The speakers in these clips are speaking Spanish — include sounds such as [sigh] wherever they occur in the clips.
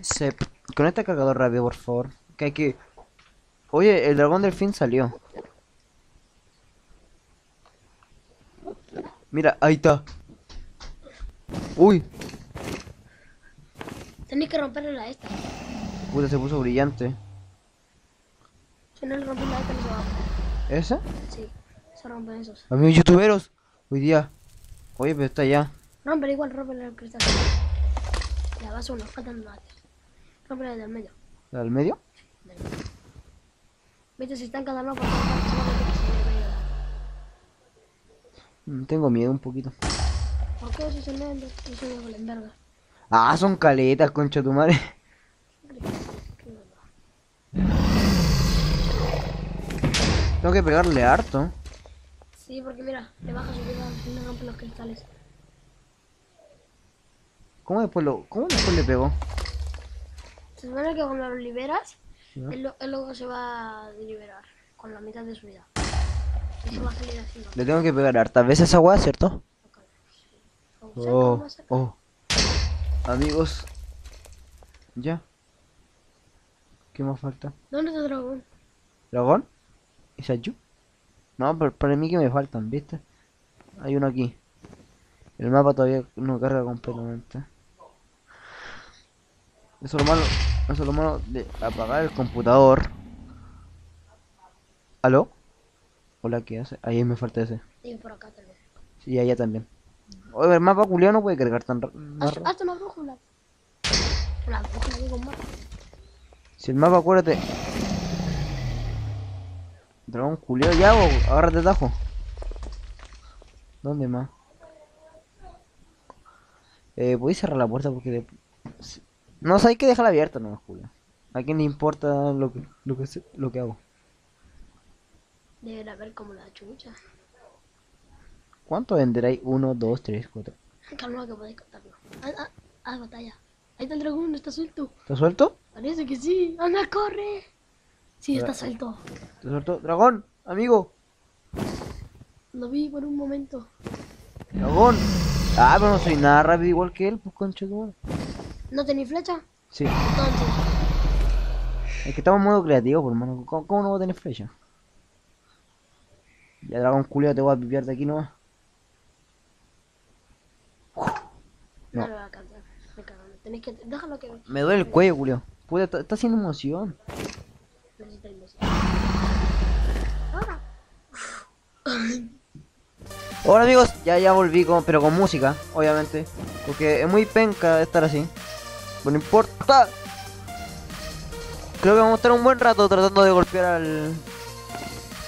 Se conecta el cargador rápido, por favor. Que hay que. Oye, el dragón del fin salió. Mira, ahí está. Uy, Tenéis que romperle la esta. puta, se puso brillante. Si no le rompes la esta, no se va a. ¿Ese? Sí, se rompen esos. Amigos youtuberos, hoy día. Oye, pero está ya. Romper igual, romper el cristal. Ya vas uno, faltan dos. Romper el del medio. ¿La del medio? del medio. Viste, si está en cada le medio. Mm, Tengo miedo un poquito. ¿Por qué si leen de no verga? Ah, son caletas, concha tu madre. [laughs] Tengo que pegarle harto. Sí, porque mira, le baja su vida y no rompe los cristales. ¿Cómo después lo, cómo después le pegó? Se supone que cuando lo liberas, Ya. él, él luego se va a liberar con la mitad de su vida. Y se va a salir así. ¿no? Le tengo que pegar hartas veces a agua, ¿cierto? Oh, oh. Amigos. Ya. ¿Qué más falta? ¿Dónde está el dragón? ¿Dragón? ¿Y Sayu? No, pero para mí que me faltan, ¿viste? Hay uno aquí. El mapa todavía no carga completamente. Eso es lo malo. Eso es lo malo de apagar el computador. ¿Aló? Hola, ¿qué hace? Ahí me falta ese. Y por acá también. Sí, allá también. Oye, el mapa culiao no puede cargar tan rápido. hazte una brújula. Una brújula, digo, mapa. Si el mapa, acuérdate. Dragón culiao ya, o agárrate tajo. ¿Dónde más? Eh, ¿podéis cerrar la puerta? Porque de... No, sea, hay que dejarla abierta nomás, Julio. ¿A quién le importa lo que, lo que, lo que hago? Deben haber como la chucha. ¿Cuánto venderáis? 1, 2, 3, 4. Calma que podéis contarlo. Ah, ah, ah, batalla. Ahí está el dragón, está suelto. ¿Está suelto? Parece que sí. ¡Anda, corre! Sí, está suelto. ¿Está suelto? ¡Dragón! ¡Amigo! Lo vi por un momento. ¡Dragón! Ah, pero no soy nada rápido igual que él, pues concha. ¿No tenéis flecha? Sí. Entonces, Es que estamos en modo creativo, por mano. ¿Cómo, cómo no voy a tener flecha? Ya, dragón culiao, te voy a pipiar de aquí nomás. no, No. lo voy a alcanzar. Me cago. Tenéis que. Déjalo que. Me duele el cuello, culiao. Puta, está, está haciendo emoción. Necesita ilusión. Ahora. Hola amigos, ya ya volví, con, pero con música, obviamente. Porque es muy penca estar así. Pero no importa. Creo que vamos a estar un buen rato tratando de golpear al...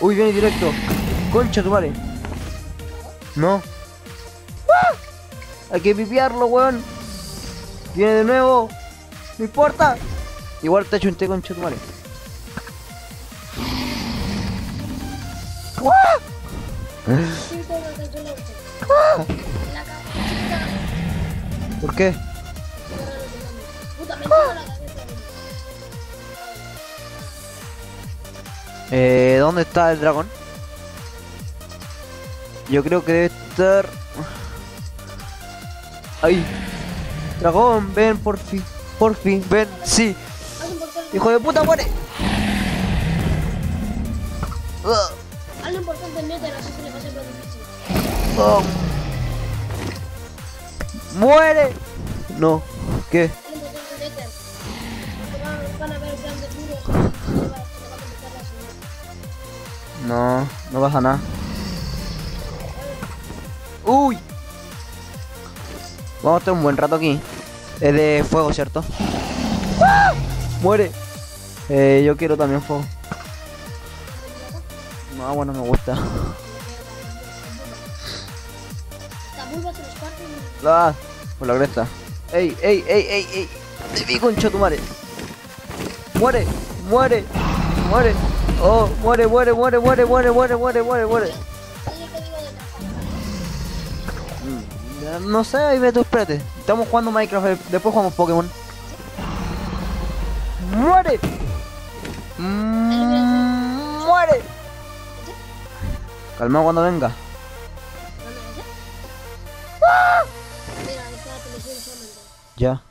Uy, viene directo. Concha tu madre. No. ¡Ah! Hay que pipiarlo, weón. Viene de nuevo. No importa. Igual te echo un té, concha tu madre. ¡Ah! Sí, todo Eh, ¿dónde está el dragón? Yo creo que debe estar... Ahí. Dragón, ven, por fin. Por fin, ven, sí. Hijo de puta, muere. Así le va a ser difícil. ugh. Muere. No. ¿Qué? No, no pasa nada. Uy. Vamos a estar un buen rato aquí. Es de fuego, ¿cierto? ¡Ah! Muere. Eh, yo quiero también fuego. No, agua no me gusta. La Ah, por la cresta. Ey, ey, ey, ey, ey. Te vi concha tu madre. Muere, muere, muere. Oh, muere, muere, muere, muere, muere, muere, muere, muere, muere. Mm, no sé, ahí ve tú, espérate. Estamos jugando Minecraft, eh, después jugamos Pokémon. ¡Muere! Mm, ¡Muere! Calma cuando venga. Ya.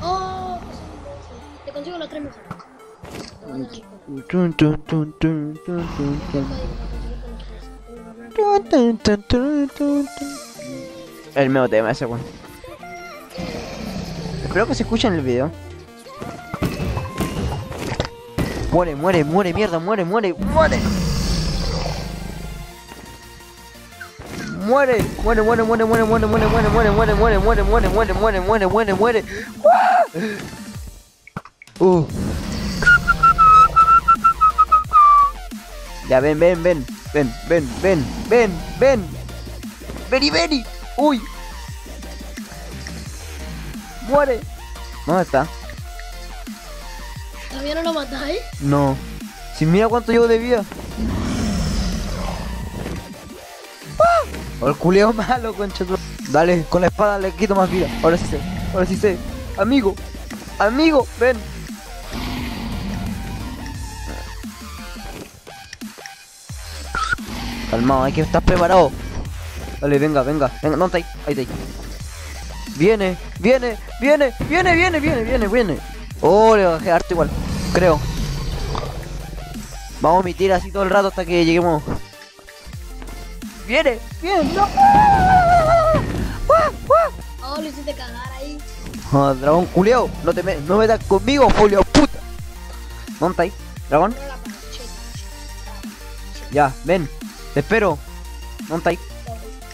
Oh, te consigo los tres. El medio tema ese, weón. Espero que se escuche en el video. Muere, muere, muere, mierda, muere, muere, muere. Muere, muere, muere, muere, muere, muere, muere, muere, muere, muere, muere, muere, muere, muere, muere, muere, muere, muere. Uh. Ya ven, ven, ven, ven, ven, ven, ven, ven. Vení, vení. Uy. Muere. ¿Dónde está? ¿Todavía no lo matáis? No. Si mira cuánto llevo de vida. ¡Ah! El culeo [laughs] malo, concha. Dale, con la espada le quito más vida. Ahora sí sé. Ahora sí sé. Amigo. Amigo, ven. Calmado, hay que estar preparado. Dale, venga, venga, venga, no está ahí, ahí está ahí. Viene, viene, viene, viene, viene, viene, viene, viene. Oh, le bajé harto igual, creo. Vamos a omitir así todo el rato hasta que lleguemos. Viene, viene, no. Oh, lo hiciste cagar ahí. Oh, dragón culiao, no te me, no metas conmigo, Julio, puta. ¿Dónde está ahí? Dragón, ya, ven, te espero. ¿Dónde está ahí?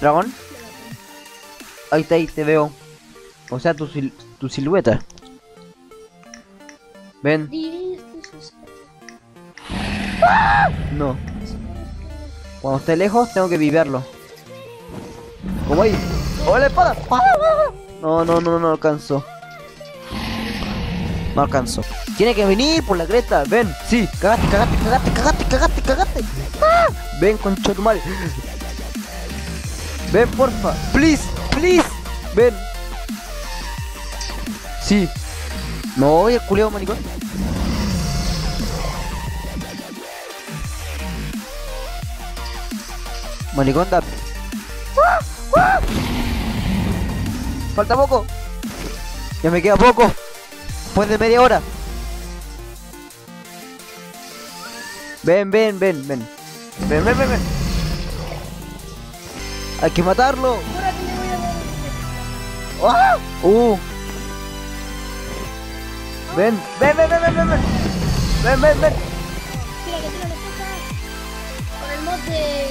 Dragón, ahí está ahí, te veo. O sea, tu, tu silueta. Ven, no. Cuando esté lejos, tengo que vivirlo. ¿Cómo ahí? ¡Oh, la espada! No, no, no, no alcanzó. No alcanzó. Tiene que venir por la cresta. Ven, sí, cagaste, cagaste, cagaste, cagaste, cagaste, cagaste. ¡Ah! Ven, concha tu madre. Ven, porfa. Please, please. Ven. Sí. No, el culeo maricón. Maricón da. Falta poco. Ya me queda poco. Después de media hora. Ven, ven, ven, ven. Ven, ven, ven, ven. Hay que matarlo. ¡Ah! Uh. Ven, ven, ven, ven, ven, ven, ven. Ven, ven, ven. Tira, que le toca. Con el mod de.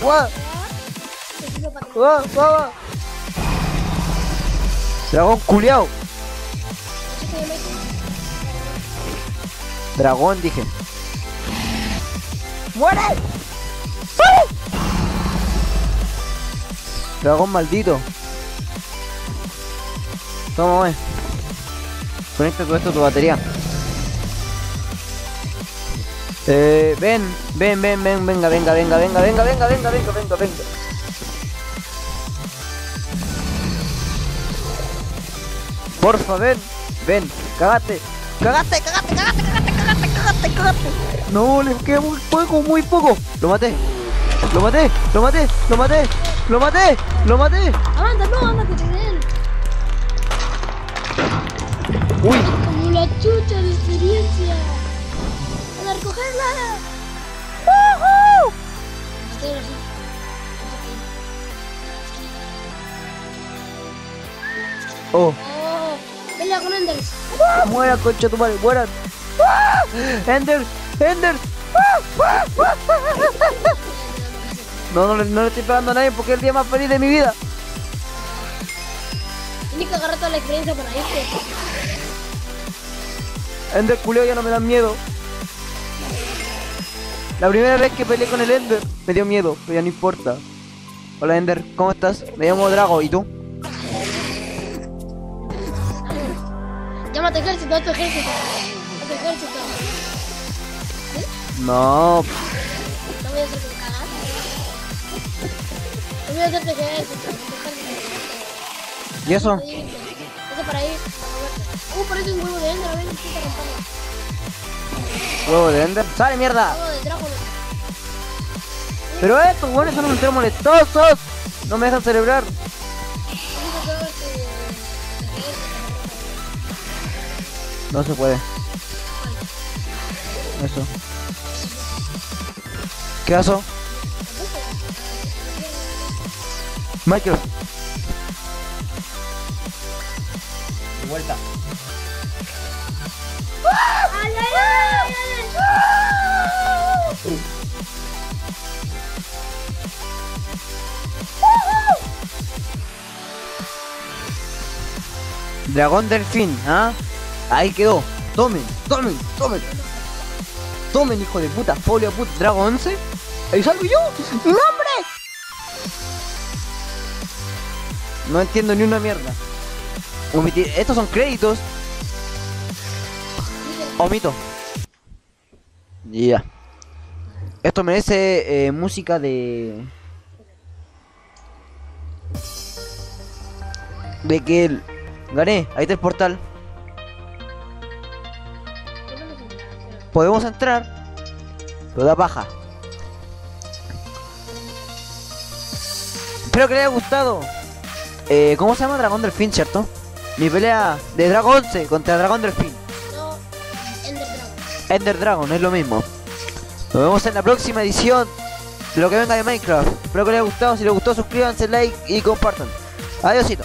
¡Guau! Te Dragón, dije. ¡Muere! ¡Muere! Dragón maldito. Toma, wey. Conecta todo esto a tu batería. Eh, ven, ven, ven, ven, venga, venga, venga, venga, venga, venga, venga, venga, venga, venga. Porfa, ven, ven, cagate, cagate, cagate, cagate, No, le queda muy poco, muy poco. Lo maté, lo maté, lo maté, lo maté, lo maté, lo maté. Amanda, no, anda que te den. Uy, Como la chucha de experiencia. ¡Anda a recogerla! Estoy así. oh, Oh, pelea con Enders. muera, concha tu madre, mueran. Ender, Ender. No, no, le- no le estoy pegando a nadie porque es el día más feliz de mi vida. Tienes que agarrar toda la experiencia para irte. Ender culeo ya no me da miedo. La primera vez que peleé con el Ender me dio miedo, pero ya no importa. Hola Ender, ¿cómo estás? Me llamo Drago, ¿y tú? Llámate ejército, a tu ejército. No, No voy a hacer que me cagas. No voy a tu ejército. ¿y eso? Ese para ir. Uh, parece un huevo de Ender, a ver, estoy rompiendo. ¿Huevo de Ender? ¡Sale mierda! Huevo de Drácula. Pero estos buenos son unos molestosos. No me dejan celebrar. No se puede. Eso. ¿Qué pasó? Michael. De vuelta. Dragón Delfín, ¿ah? Ahí quedó. Tomen, tomen, tomen. Tomen, hijo de puta, folio puta. Dragón 11. Ahí salgo yo. ¡Mi nombre! No entiendo ni una mierda. Estos son créditos. Omito. Ya. Esto merece eh, música de. De que el- gané. Ahí está el portal. Podemos entrar. Pero da paja. Espero que les haya gustado. Eh, ¿Cómo se llama Dragón Delfín, cierto? Mi pelea de Dragon 11 contra Dragón Delfín. No, Ender Dragon. Ender Dragon, es lo mismo. Nos vemos en la próxima edición de lo que venga de Minecraft. Espero que les haya gustado. Si les gustó, suscríbanse, like y compartan. Adiósito.